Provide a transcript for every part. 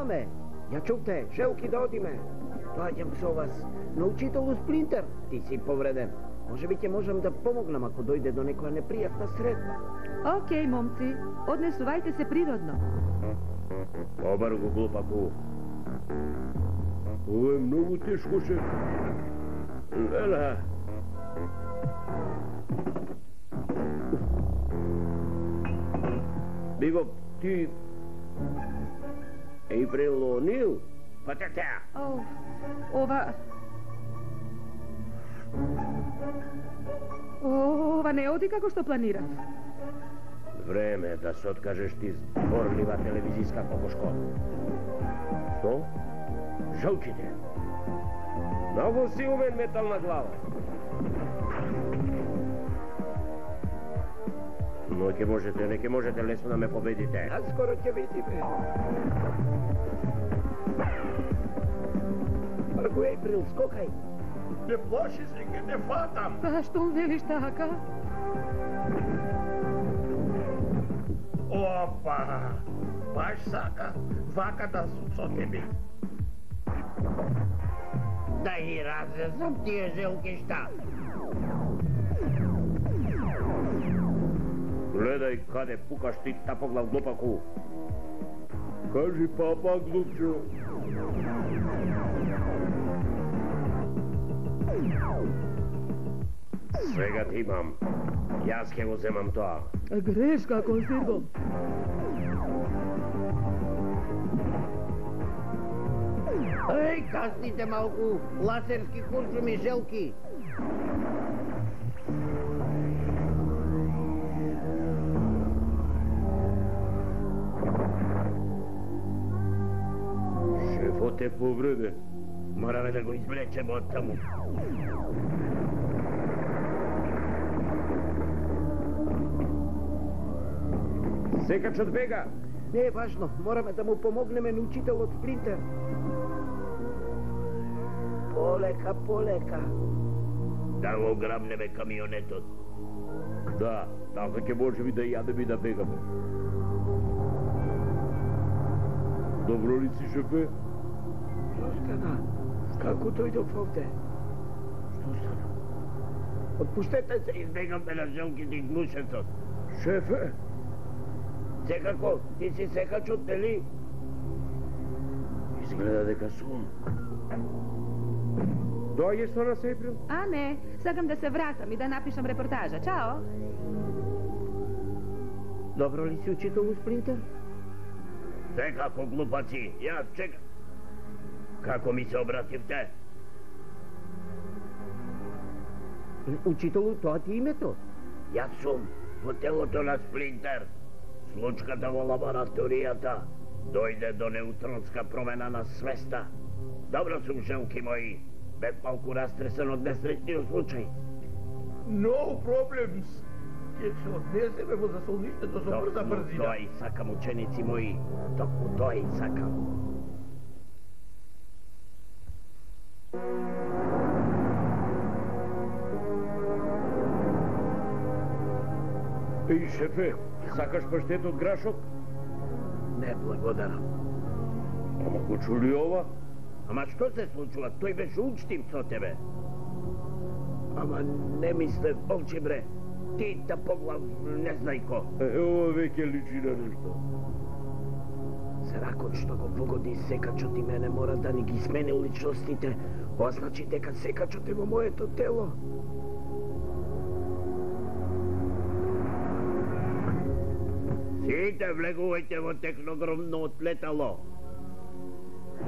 Аме, ја чувте, желки да одиме. Доаѓам со вас. На учителу Сплинтер, ти си повреден. Може би ќе можам да помогнам ако дојде до некоја непријатна средба. Океј, момци, однесувајте се природно. Добар го глупаку. Ово е многу тешко, шеф. Лела. Биго, ти... Ейприл О'Нил? Патата! О, ова... Ова не оди како што планирав. Време да се откажеш ти зборлива телевизијска кокошко. Што? Жалките. Многу си умен метална глава. Но ќе можете, не ќе можете лесно да ме победите. А скоро ќе видиме. Бргу Ейприл, скокај. Не плаши се, ке те фатам. Зашто велиш така? Опа! Баш сака, вака да сум со тебе. Да ги разрезам тие желки шта. Гледај каде пукаш ти тапоглав глупаку. Кажи папа, глупчо. Свега ти имам. Јас ќе го земам тоа. Грешка, консерво. Еј, касните малку, лазерски куршуми желки. Шефот е повреден. Мораме да го извлечеме од таму. Секачот бега. Не е важно, мораме да му помогнеме на учителот Сплинтер. Полека, полека. Да го грабнеме камионетот. Да, така ќе може би да јадеме и да бегаме. Добро ли си, шефе? Што стана? Како дојдов овде? Што стана? Отпуштете се. Избегаме на желките и глушецот. Шефе? Секако, ти си секачот, нели? Изгледа дека сум. Доаѓаш со нас, Еприл? А не, сакам да се вратам и да напишам репортажа. Чао. Добро ли си учителу Сплинтер? Секако, глупаци, јас чекам. Како ми се обративте? Учителу, тоа ти името? Јас сум во телото на Сплинтер. Случката во лабораторијата дојде до неутронска промена на свеста. Добро сум, желки мои. Бев малку растресен од несреќниот случај. No problems. Ќе се однесеме во засолништето со брза брзина. Тоа и сакам, ученици мои. Токму тоа и сакам. Еј, шефе, сакаш паштет од грашок? Не, благодарам. Ама го чули ова? Ама што се случува? Тој беше учтив со тебе. Ама не мислев, овче бре. Ти да поглав не знај ко. Е, ова веќе личи на нешто. Зракот што го погоди секачот и мене мора да ни ги смени личностите. Ова значи дека секачот е во моето тело. Сите влегувајте во техногромното летало.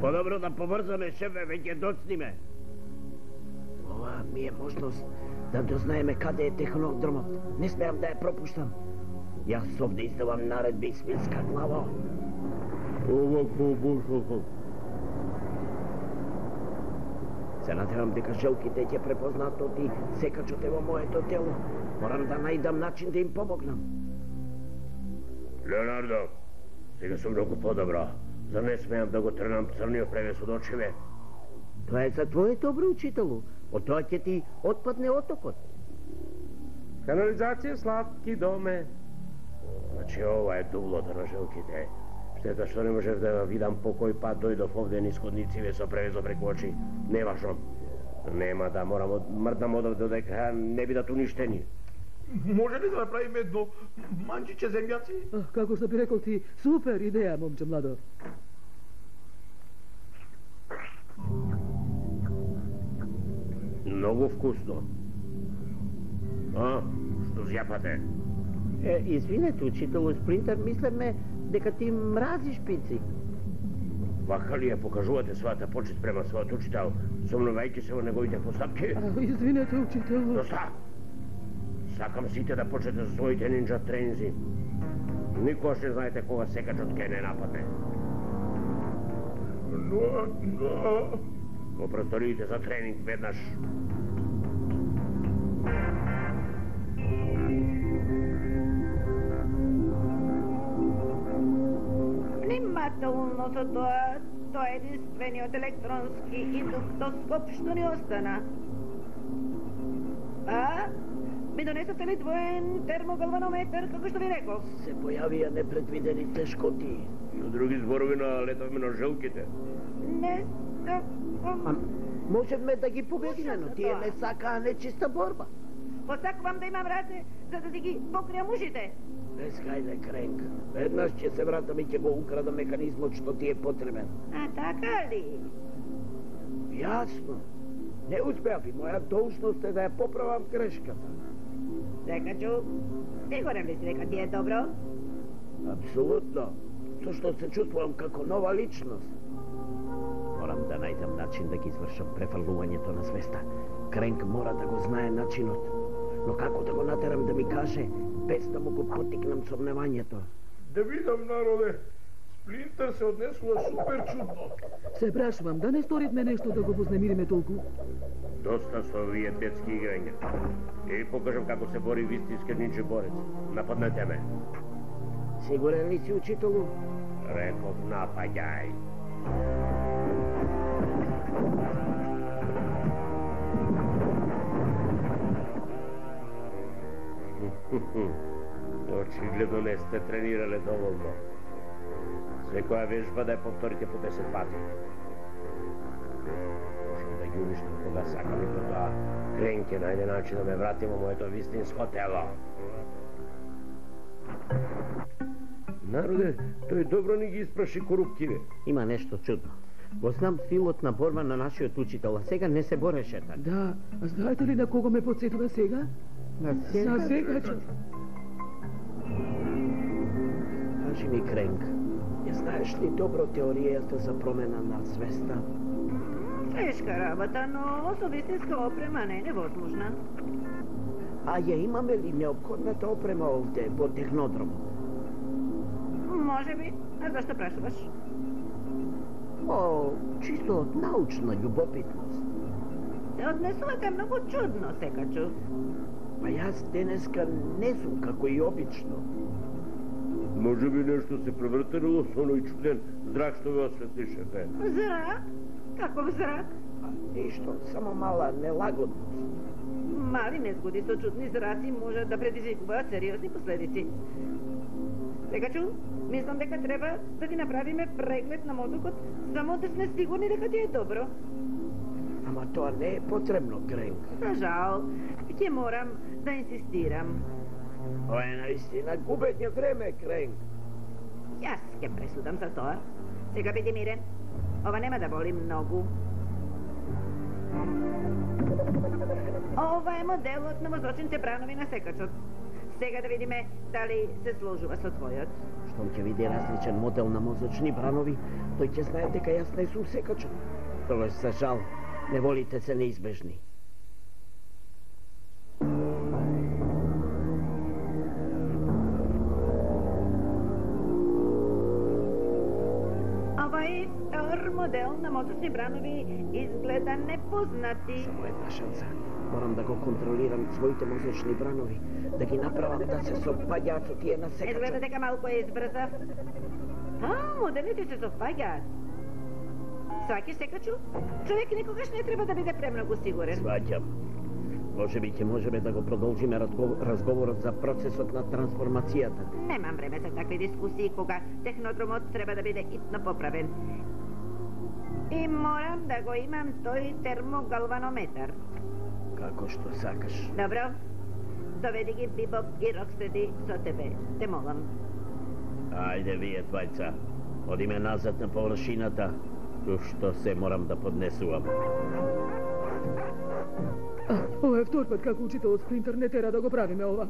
Подобро да побрзаме, шефе, веќе доцниме. Ова ми е можност да дознаеме каде е технодромот. Не смеам да ја пропуштам. Јас овде издавам наредби свинска главо. Ова побошо. Се надевам дека желките ќе препознаат оти секачот е во моето тело. Морам да најдам начин да им помогнам. Леонардо, сега сум многу подобро. За не смеам да го тренам црниот превес од очиве. Тоа е за твое добро, учителу. Од тоа ќе ти отпадне отокот. Канализација сладки доме. Значи ова е дублото на желките. Штета што не можев да ја видам по кој пат дојдов овде низ ходнициве со превезо преку очи. Не важно. Нема да морам од мрдам од овде дека не бидат уништени. Може ли да направиме едно манџиче земјаци? А, како што би рекол ти, супер идеја, момче младо. Многу вкусно. А, што зјапате? Е, извинете, учителу Сплинтер, мислеме дека ти мрази шпици. Вака ли ја покажувате својата почит према својот учител, сомнувајќи се во неговите постапки? А, извинете, учителу. Доста! Сакам сите да почнете со своите нинджа трензи. Никош не знаете кога секачот ке не нападне. Но, но... Во просториите за тренинг веднаш. Внимателно со тоа, тоа е единствениот електронски индуктоскоп што ни остана. Ми донесете ли двоен термогалванометр, како што ви реков? Се појавија непредвидени тешкоти. И од други зборови налетавме на желките. Не А, сакам. можевме да ги победиме, но тие не сакаа нечиста борба. Посакувам да имам раце, за да ти ги покријам ушите. Без хајде, Кренк. Веднаш ќе се вратам и ќе го украда механизмот што ти е потребен. А така ли? Јасно. Не успеав и моја должност е да ја поправам грешката. Секачу, сигурен ли си дека ти е добро? Апсолутно. Со што се чувствувам како нова личност. Морам да најдам начин да ги извршам префрлувањето на свеста. Кренк мора да го знае начинот. Но како да го натерам да ми каже, без да му го потикнам сомневањето? Да видам, народе. Сплинтер се однесува супер чудно. Се прашувам, да не сторитме нешто да го вознемириме толку? Доста со овие детски играња. Ќе ви покажам како се бори вистински нинџа борец. Нападнете ме. Сигурен ли си, учителу? Реков напаѓај. Очигледно не сте тренирале доволно. Секоја вежба да ја повторите по 10 пати. Уништам кога сакам и Крен ќе најде начин да ме врати во моето вистинско тело. Народе, тој добро ни ги испраши коруптиве. Има нешто чудно. Го знам стилот на борба на нашиот учител, а сега не се бореше така. Да, а знаете ли на кого ме подсетува сега? На На секачот. Кажи ми, Кренк, ја знаеш ли добро теоријата за промена на свеста? Тешка работа, но со вистинска опрема не е невозможна. А ја имаме ли неопходната опрема овде, во технодромот? Може би. А зашто прашуваш? О, чисто од научна љубопитност. Се однесувате многу чудно, секачу. Па јас денеска не сум како и обично. Може би нешто се превртело со оној чуден зрак што ве осветлишете. Зрак? Каков зрак? А ништо, само мала нелагодност. Мали незгоди со чудни зраци можат да предизвикуваат сериозни последици. Секачу, мислам дека треба да ти направиме преглед на мозокот, само да сме сигурни дека ти е добро. Ама тоа не е потребно, Кренк. За жал, ќе морам да инсистирам. Ова е наистина губење време, Кренк. Јас ќе пресудам за тоа. Сега биди мирен. Ова нема да боли многу. Ова е моделот на мозочните бранови на секачот. Сега да видиме дали се сложува со твојот. Штом ќе види различен модел на мозочни бранови, тој ќе знае дека јас не сум секачот. Тоа се жал, неволите се неизбежни. Овај втор модел на мозочни бранови изгледа непознати. Само една шанса. Морам да го контролирам своите мозочни бранови, да ги направам да се совпаѓаат со тие на Изгледа секачен. дека малку е избрзав. А, моделите се совпаѓаат. Сваќаш секачу? Човек никогаш не треба да биде премногу сигурен. Сваќам. Може би ќе можеме да го продолжиме разго- разговорот за процесот на трансформацијата. Немам време за такви дискусии кога технодромот треба да биде итно поправен. И морам да го имам тој термогалванометар. Како што сакаш. Добро? Доведи ги Бибоп и Рокстеди со тебе. Те молам. Ајде вие двајца. Одиме назад на површината, што се морам да поднесувам. А, ова е втор пат како учителот Сплинтер не тера да го правиме ова.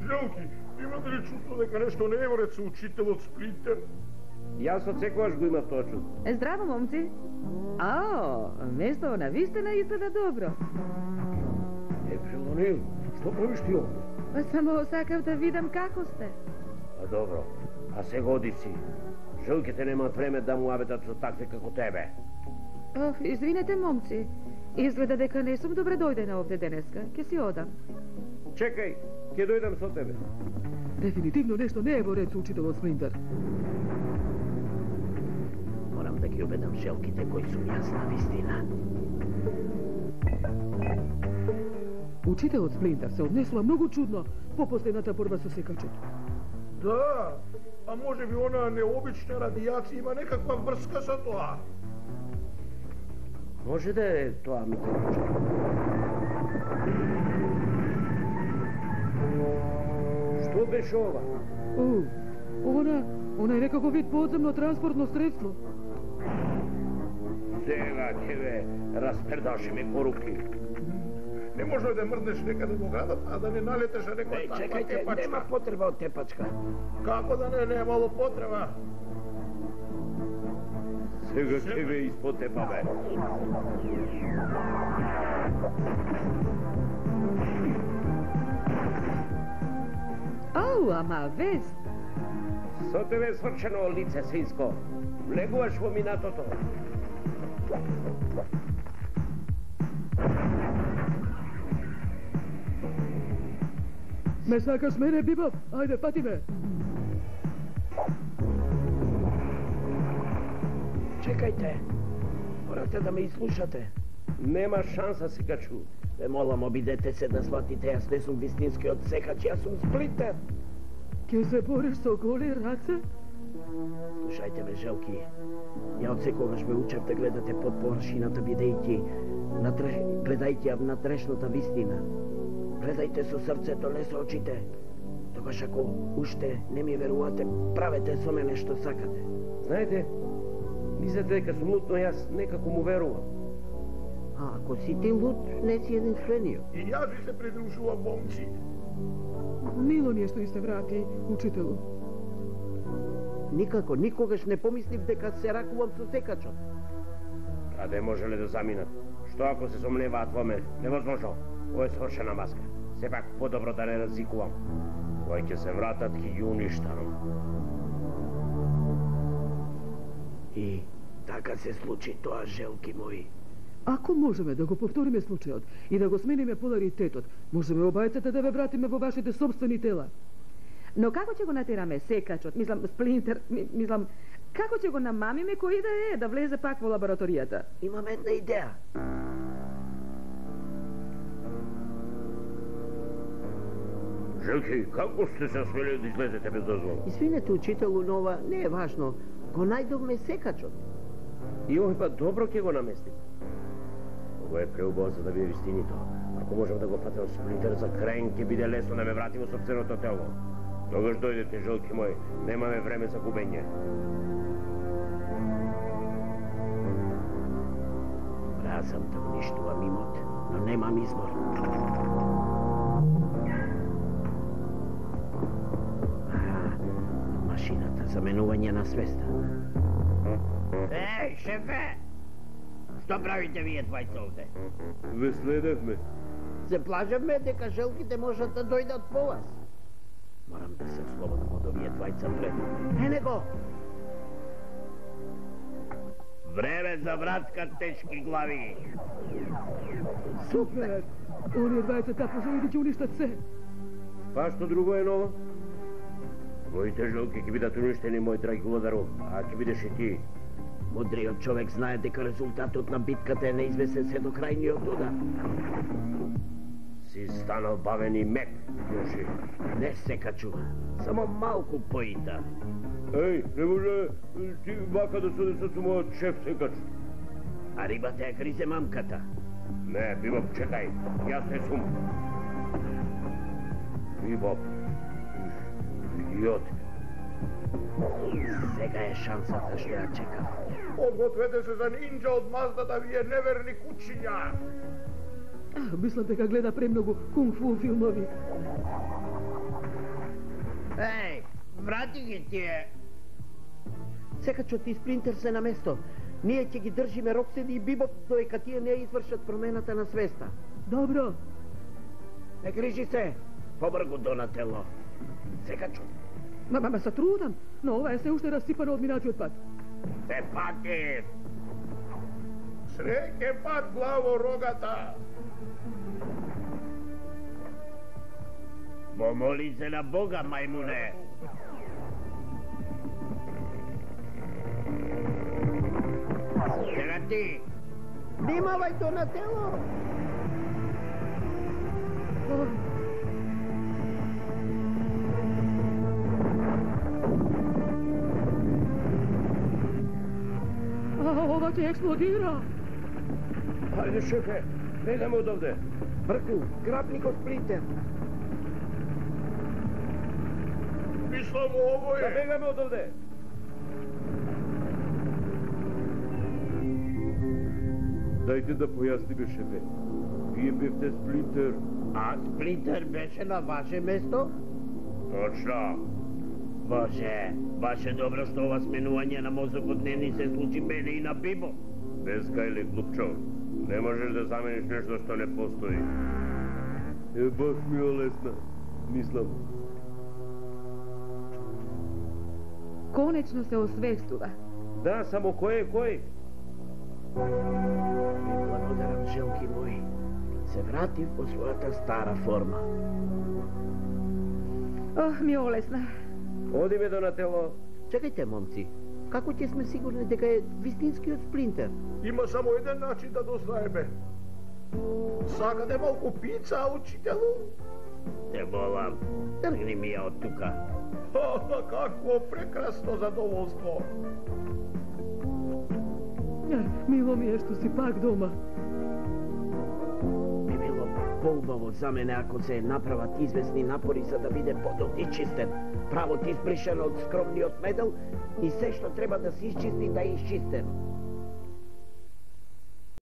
Желки, имате ли чувство дека нешто не е во ред со учителот Сплинтер? Јас од секогаш го имав тоа чувство. Е, Здраво, момци. Ао, место на вистина изгледа добро. Е, Филонил, што правиш ти овде? Па само сакав да видам како сте. А добро, а сега оди си. Жилките немаат време да му абетат со такви како тебе. Оф, извинете, момци. Изгледа дека не сум добре дојдена овде денеска. Ке си одам. Чекај, ќе дојдам со тебе. Дефинитивно нешто не е во ред со учителот Сплинтер. Морам да ги убедам желките кои сум јас на вистина. Учителот Сплинтер се однесува многу чудно по последната борба со секачот. Да, а може би она необична радијација има некаква врска со тоа. Може да е тоа ми Што беше ова? О, она, она е некако вид подземно транспортно средство. Сега ќе ве распердашиме поруки. Не може да мрднеш некаде во градот, а да не налетеш на некоја таква чекајте, нема тепачка. потреба од тепачка. Како да не немало потреба? Сега ќе ве испотепаме. Ау, ама вест. Со тебе сврчено лице, синско. Влегуваш во минатото. Ме сакаш мене, Бибоп? Ајде, пати ме. Чекајте. Морате да ме изслушате. Нема шанса, Сикачу. Ве молам, обидете се да сватите, јас не сум вистинскиот секач, јас сум сплитер. Ке се бориш со голи раце? Слушајте ме, Желки. Ја од секогаш ве учев да гледате под површината, бидејќи натре... гледајќи ја внатрешната вистина. Гледајте со срцето, не со очите. Тогаш ако уште не ми верувате, правете со мене што сакате. Знаете, мислете дека сум лут, но јас некако му верувам. А ако си ти луд, не си единствениот. И јас ви се придружувам, момци. Мило ми е што и се врати, учителу. Никако, никогаш не помислив дека се ракувам со секачот. Каде можеле да заминат? Што ако се сомневаат во мене? Невозможно. Ова е свршена маска. Сепак подобро да не разикувам. Кој ќе се вратат ќе ги уништам. И така се случи тоа, желки мои. Ако можеме да го повториме случајот и да го смениме поларитетот, можеме обајцата да ве вратиме во вашите собствени тела. Но како ќе го натераме секачот, мислам сплинтер, ми- мислам како ќе го намамиме кој да е да влезе пак во лабораторијата? Имам една идеја. Желки, како сте се смели да излезете без дозвола? Извинете, учителу, но ова не е важно. Го најдовме секачот. И овој пат добро ќе го наместим. Ова е преубаво за да биде вистинито. Ако можам да го фатам сплитер за крај, ќе биде лесно да ме врати во собственото тело. Тогаш дојдете, жолки мој, немаме време за губење. Мразам да уништувам имот, но немам избор. А, машината за менување на свеста. Еј, шефе! Што правите вие двајца овде? Ве следевме. Се плажевме дека желките можат да дојдат по вас. Морам да се ослободам од овие двајца пред. Не, не го! Време за вратка, тешки глави. Супер! Оние двајцата пожели да ќе уништат се. Па што друго е ново? Моите жолки ќе бидат уништени, мој драги владару, а ќе бидеш и ти. Мудриот човек знае дека резултатот на битката е неизвесен се до крајниот удар. Си станал бавен и мек, Јоши. Не секачу, само малку поита. Еј, не може ти вака да се со мојот шеф секач. А рибата ја гризе мамката. Не, Бибоп, чекај, јас не сум. Бибоп, идиот. Сега е шансата што ја чекав. Подгответе се за нинджа од маздата вие неверни кучиња. А, мислам дека гледа премногу кунг-фу филмови. Еј, врати ги тие. Секачот и Сплинтер се на место. Ние ќе ги држиме Рокседи и Бибоп доека тие не извршат промената на свеста. Добро. Не грижи се. Побргу Донатело. Секачот. Ма, ма, ма се трудам, но ова е се уште расипано од минатиот пат. Те пати. Среќе пат главо рогата. Помоли се на Бога, мајмуне. Сега ти. Внимавај Донатело! А, ова ќе експлодира. Хајде, шефе, бегаме од овде. Брку, грабни го Сплинтер. Мислам ово Да е. бегаме од овде. Дајте да појасниме, шефе. Вие бевте Сплинтер. А Сплинтер беше на ваше место? Точно. Боже, баше добро што ова сменување на мозокот не ни се случи мене и на Бибо. Без гајле, глупчо. Не можеш да замениш нешто што не постои. Е, баш ми е лесна. Мислам. Конечно се освестува. Да, само кој е кој? Ви благодарам, желки мои. Се вратив во својата стара форма. Ох, ми олесна. Одиме до натело. Чекајте, момци. Како ќе сме сигурни дека е вистинскиот Сплинтер? Има само еден начин да дознаеме. Сакате малку пица, учителу? Те болам. Тргни ми ја од тука. Ха, какво прекрасно задоволство. Мило ми е што си пак дома. Поубаво за мене ако се направат известни напори за да биде подот и чистен. Правот избришен од скромниот медел и се што треба да се исчисти да е исчистено.